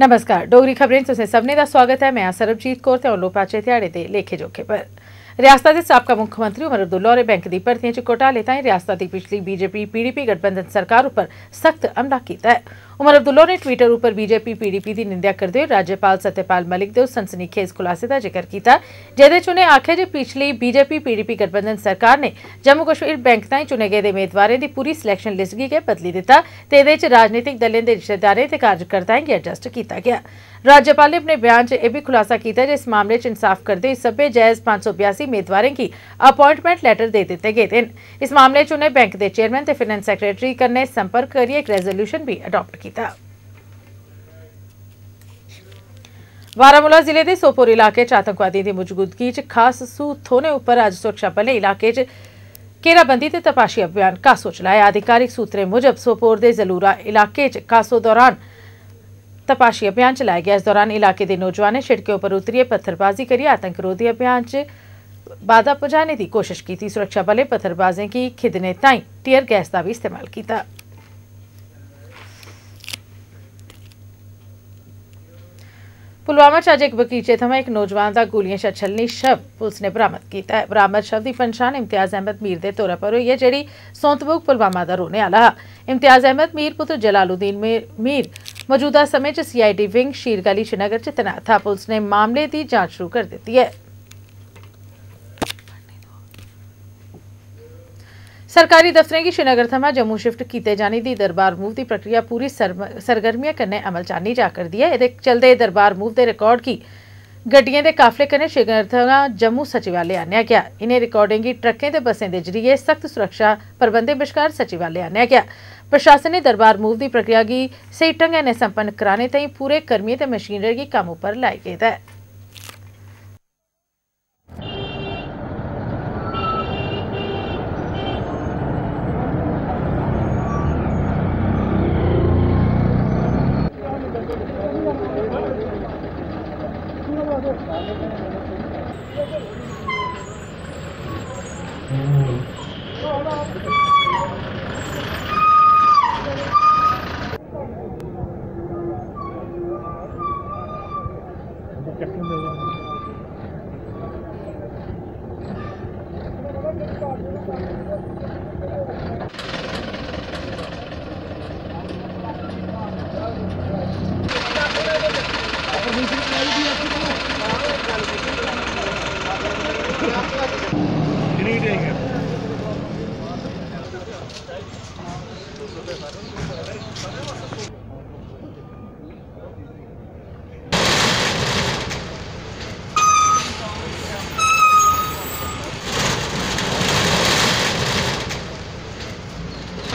नमस्कार, डोगरी खबरें तुसें सभनें दा स्वागत है। मैं सरबजीत कौर ते हून लो पाचे ध्याड़े लेखे जोखे पर। रियासता दे साबका मुक्खमंत्री उमर अब्दुल्ला होरें बैंक दी भर्तियें च घोटाले ताईं रियासता दी पिछली बीजेपी, पीडीपी गठबंधन सरकार उप्पर सख्त हमला कीता उमर अब्दुल्ला ने ट्विटर उप्पर बीजेपी पीडीपी की निंदा करते हुए राज्यपाल सत्यपाल मलिक उस सनसनीखेज खुलासे का ज़िक्र किया जेह्दे च उनें आखेआ जे पिछली बीजेपी पीडीपी गठबंधन सरकार ने जम्मू कश्मीर बैंक ताईं चुने गए मेदवारें की पूरी सिलेक्शन लिस्ट गी गै बदली दित्ता ते राजनीतिक दलें दे रिश्तेदारें ते कार्यकर्ताएँ एडजस्ट कीता गया राज्यपाल ने अपने बयान च यह भी खुलासा किया जे इस मामले च इंसाफ करते हुए सब्बै जायज़ पाँच सौ बयासी मेदवारें की अपॉइंटमेंट लैटर दे गेदे न इस मामले च उनें बैंक के चेयरमैन फाइनेंस सैक्रेटरी कन्नै संपर्क करियै एक रेजोल्यूशन बी अडाप्ट बारामूला ज़िले दे सोपोर इलाके च आतंकवादियों की मौजूदगी खास थ्होने उप्पर अज्ज सुरक्षा बलें इलाके च घेराबंदी तपाशी अभियान कासो चलाया। आधिकारिक सूत्रें मुजब, सोपोर दे जलूरा इलाके कासो दौरान तपाशी अभियान चलाया गया इस दौरान इलाके दे नौजवानें शिड़कें उप्पर उतरियै पत्थरबाजी करियै आतंकरोधी अभियान च बाधा पजाने दी कोशिश की सुरक्षा बलें पत्थरबाजें गी खिदने ताईं टीयर गैस का भी इस्तेमाल किया पुलवामा च अज्ज इक बगीचे थमां एक नौजवान का गोलियाँ छलनी शव पुलिस ने बरामद किया है। बरामद शव की पन्छान इम्तियाज़ अहमद मीर के तौर पर हुई है जी सौंतबुग पुलवामा का रोने हा। इम्तियाज़ अहमद मीर पुत्र जलालुद्दीन मीर मौजूदा समय च सीआईडी विंग शीरगली श्रीनगर च तैनात था। पुलिस ने मामले की जाँच शुरू कर दी ऐ। सरकारी दफ्तरें गी श्रीनगर थमां जम्मू शिफ्ट कीते जाने दी दरबार मूव दी प्रक्रिया पूरी सरगर्मिया कन्नै अमल च आनी जा करदी ऐ एह्दे चलदे दरबार मूव दे रिकार्ड गी गड्डियें दे काफले कन्नै श्रीनगर थमां जम्मू सचिवालय आनेआ गेआ इनें रिकार्डें गी ट्रकें ते बसें दे ज़रिए सख्त सुरक्षा प्रबंधें बश्कार सचिवालय आनेआ गेआ प्रशासन ने दरबार मूव दी प्रक्रिया गी स्हेई ढंगै नै संपन्न कराने ताईं पूरे कर्मियें ते मशीनरी गी कम्म उप्पर लाई गेदा ऐ Hum.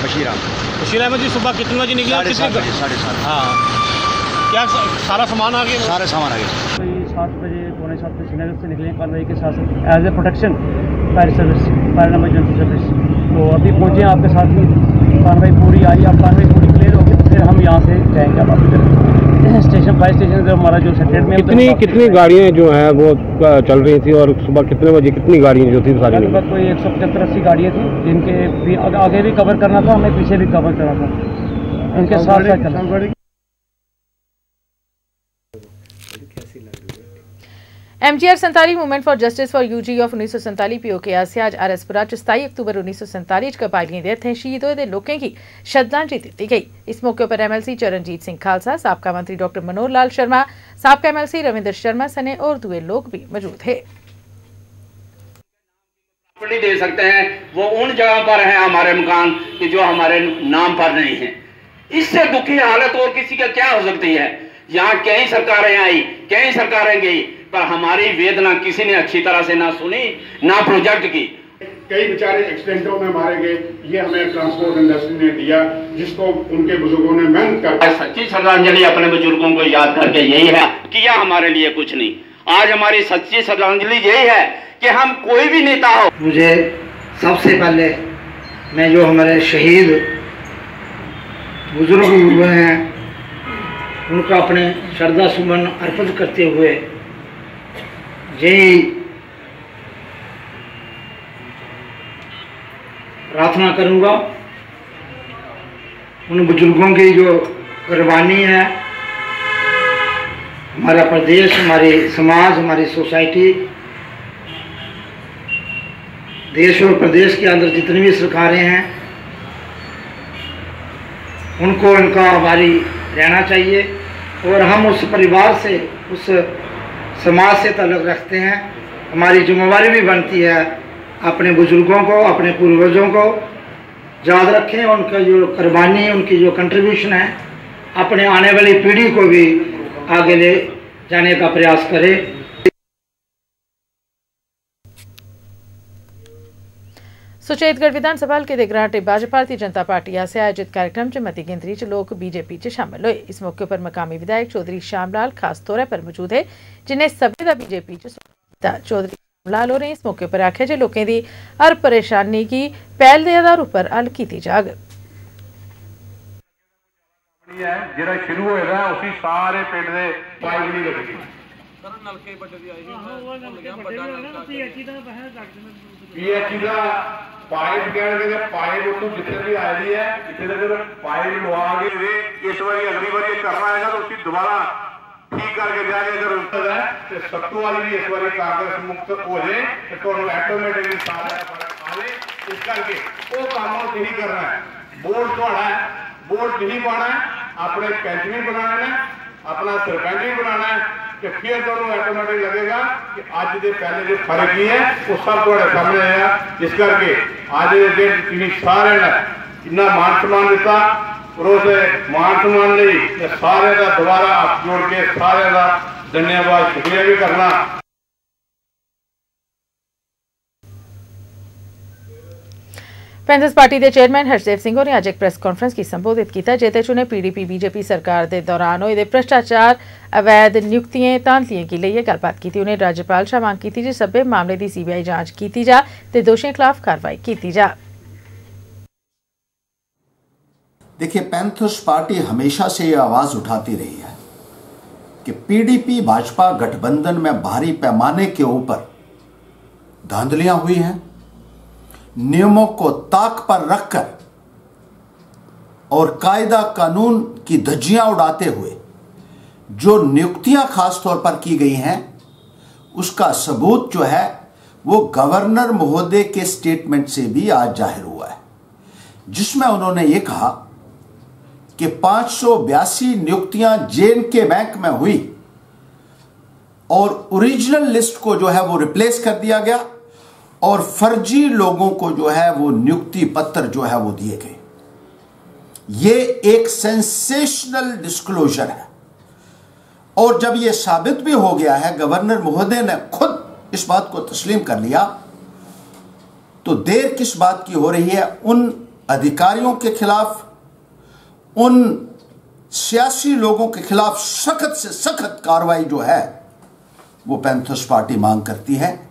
बशीरा। बशीर अहमद जी सुबह कितने बजे निकले साढ़े सात बजे साढ़े सात हाँ। क्या सारा सामान आ गया? सारे सामान आ गए। कोई सात बजे पौने सात बजे श्रीनगर से निकले कार्रवाई के साथ as a protection fire service fire emergency service तो अभी पहुँचे आपके साथ ही। कार्रवाई पूरी आई आप कार्रवाई पूरी क्लियर होगी तो फिर हम यहाँ से जाएँगे अब आपकी स्टेशन फायर स्टेशन से हमारा जो सेक्रेट में कितनी कितनी गाड़ियाँ जो हैं वो चल रही थी और सुबह कितने बजे कितनी गाड़ियाँ जो थी सारी? लगभग कोई एक सौ पचहत्तर अस्सी गाड़ियाँ थी जिनके भी आगे- आगे भी कवर करना था हमें पीछे भी कवर करना था। इनके साथ साथ चलना। MGR Santali movement for justice for UG of उन्नीस सौ संताली पीओके आसेआ अज्ज आरएसपुरा च सताई अक्तूबर उन्नीस सौ संताली च कबायलियें दे हत्थें शहीद होए दे लोकें गी श्रद्धांजलि दित्ती गेई। इस मौके उप्पर एमएलसी चरणजीत सिंह खालसा, साबका मंत्री डॉक्टर मनोहर लाल शर्मा, साबका एमएलसी रविंद्र शर्मा सने और दुए लोग भी मौजूद थे प्रॉपर्टी दे सकते हैं, वो उन जगह पर हैं हमारे मकान कि जो हमारे नाम पर नहीं है। इससे दुखी हालत और किसी का क्या हो सकती है? यहाँ कई सरकारें आई, कई सरकारें गई पर हमारी वेदना किसी ने अच्छी तरह से ना सुनी ना प्रोजेक्ट की। कई बेचारे एक्सीडेंटों में मारे गए। ये हमें ट्रांसपोर्ट इंडस्ट्री ने दिया जिसको उनके बुज़ुर्गों ने मेहनत कर सच्ची श्रद्धांजलि अपने बुज़ुर्गों को याद करके यही है किया हमारे लिए कुछ नहीं। आज हमारी सच्ची श्रद्धांजलि यही है कि हम कोई भी नेता हो। मुझे सबसे पहले मैं जो हमारे शहीद बुज़ुर्ग हुए हैं उनका अपने श्रद्धा सुमन अर्पित करते हुए यही प्रार्थना करूँगा उन बुज़ुर्गों की जो कुर्बानी है, हमारा प्रदेश, हमारे समाज, हमारी सोसाइटी, देश और प्रदेश के अंदर जितनी भी सरकारें हैं, उनको उनका हमारी रहना चाहिए और हम उस परिवार से, उस समाज से तल्लुक़ रखते हैं। हमारी जिम्मेवारी भी बनती है अपने बुज़ुर्गों को, अपने पूर्वजों को। याद रखें, उनका जो कुर्बानी, उनकी जो कंट्रीब्यूशन है, अपने आने वाली पीढ़ी को भी आगे ले जाने का प्रयास करें। सुचेतगढ़ विधानसभा के दिगराटे भाजपा भारतीय जनता पार्टी से आयोजित कार्यक्रम च मती गिनतरी च लोग बीजेपी च शामिल हुए। इस मौके पर मकामी विधायक चौधरी श्यामलाल खास तौर पर मौजूद है, जिन्हें सभ्य का बीजेपी चौधरी लाल होरें इस मौके पर आखेआ जे लोकें दी हर परेशानी की पहल के आधार पर हल की जाग। जेह्ड़ा शुरू होए ਸਾਰੇ ਪਿੰਡ ਦੇ ਪਾਈਪ ਨਹੀਂ ਲੱਗੇਗੀ ਪੀਐਚਈ ਦਾ ਪਾਈਪ ਕਹਿਣਗੇ ਤੇ ਪਾਈਪ ਉੱਥੋਂ ਜਿੱਥੇ ਵੀ ਆਈ ਹੈ ਇੱਥੇ ਤੱਕ ਪਾਈਪ ਲਵਾ ਕੇ ਦੇ ਇਸ ਵਾਰੀ ਅਗਲੀ ਵਾਰੀ ਇਹ ਕਰਨਾ ਹੈਗਾ ਤਾਂ ਉਸੇ ਦੁਬਾਰਾ ਠੀਕ ਕਰਕੇ ਜਾਏਗਾ ਅਗਰ ਉੱਤਰ ਹੈ ਤੇ ਸੱਤੂ ਵਾਲੀ ਵੀ ਇਸ ਵਾਰੀ ਕਾਂਗਰਸ ਮੁਕਤ ਹੋ ਜੇ ਤੇ ਤੁਹਾਨੂੰ ਆਟੋਮੈਟਿਕਲੀ ਸਾਰਾ ਫਰਕ ਆ ਜੇ ਇਸ ਕਰਕੇ ਉਹ ਕੰਮ ਉਹ ਤੁਸੀਂ ਕਰਨਾ ਹੈ ਵੋਟ ਤੁਹਾਡਾ ਹੈ ਵੋਟ ਤੁਸੀਂ ਪਾਣਾ ਹੈ ਆਪਣੇ ਪੈਂਚ ਵੀ ਬਣਾਉਣਾ ਹੈ ਆਪਣਾ ਸਰਪੰਚ ਵੀ ਬਣਾਉਣਾ ਹੈ कि फिर दोनों ऑटोमेटिक लगेगा कि आज के पहले जो फर्क नहीं है वो सब थोड़े सामने आया जिस करके आज के दिन ਤੁਸੀਂ ਸਾਰਿਆਂ ਨੇ ਇੰਨਾ ਮਾਨ ਸਨਮਾਨ ਦਿੱਤਾ। ਉਹਦੇ ਮਾਨ ਸਨਮਾਨ ਲਈ ਸਾਰਿਆਂ ਦਾ ਦੁਬਾਰਾ ਹੱਥ ਜੋੜ ਕੇ ਸਾਰਿਆਂ ਦਾ ਧੰਨਵਾਦ, ਸ਼ੁਕਰੀਆ ਵੀ ਕਰਨਾ ਪੈਨਰਸ ਪਾਰਟੀ ਦੇ ਚੇਅਰਮੈਨ ਹਰਸ਼ਦੇਵ ਸਿੰਘ ਹੋਰਾਂ ਅੱਜ ਇੱਕ ਪ੍ਰੈਸ ਕਾਨਫਰੰਸ ਕੀ ਸੰਬੋਧਿਤ ਕੀਤਾ ਜਿਸ ਵਿੱਚ ਉਹਨੇ ਪੀਡੀਪੀ ਬੀਜੇਪੀ ਸਰਕਾਰ ਦੇ ਦੌਰਾਨ ਹੋਏ ਦੇ ਭ੍ਰਿਸ਼ਟਾਚਾਰ ਅਵੈਧ ਨਿਯੁਕਤੀਆਂ ਤਾਂਤਲੀਆਂ ਕੀ ਲਈ ਇਹ ਗੱਲਬਾਤ ਕੀਤੀ ਉਹਨੇ ਰਾਜਪਾਲ ਸ਼ਾਹ ਮੰਗ ਕੀਤੀ ਜੇ ਸਭੇ ਮਾਮਲੇ ਦੀ ਸੀਬੀਆਈ ਜਾਂਚ ਕੀਤੀ ਜਾ ਤੇ ਦੋਸ਼ੀਆਂ ਖਿਲਾਫ ਕਾਰਵਾਈ ਕੀਤੀ ਜਾ देखिए पैंथर्स पार्टी हमेशा से ये आवाज उठाती रही है कि पीडीपी भाजपा गठबंधन में भारी पैमाने के ऊपर धांधलियां हुई हैं नियमों को ताक पर रखकर और कायदा कानून की धज्जियाँ उड़ाते हुए जो नियुक्तियाँ खास तौर पर की गई हैं, उसका सबूत जो है, वो गवर्नर महोदय के स्टेटमेंट से भी आज ज़ाहिर हुआ है, जिसमें उन्होंने ये कहा कि पाँच नियुक्तियाँ जेन के बैंक में हुई और ओरिजिनल लिस्ट को जो है वो रिप्लेस कर दिया गया। और फर्जी लोगों को जो है वो नियुक्ति पत्र जो है वो दिए गए। ये एक सेंसेशनल डिस्क्लोजर है। और जब ये साबित भी हो गया है, गवर्नर महोदय ने खुद इस बात को तस्लीम कर लिया तो देर किस बात की हो रही है? उन अधिकारियों के खिलाफ, उन सियासी लोगों के खिलाफ सख्त से सख्त कार्रवाई जो है, वो पैंथर्स पार्टी मांग करती है।